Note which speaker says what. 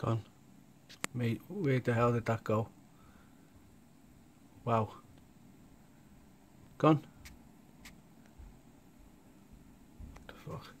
Speaker 1: Gone. Mate, where the hell did that go? Wow.
Speaker 2: Gone. What the fuck?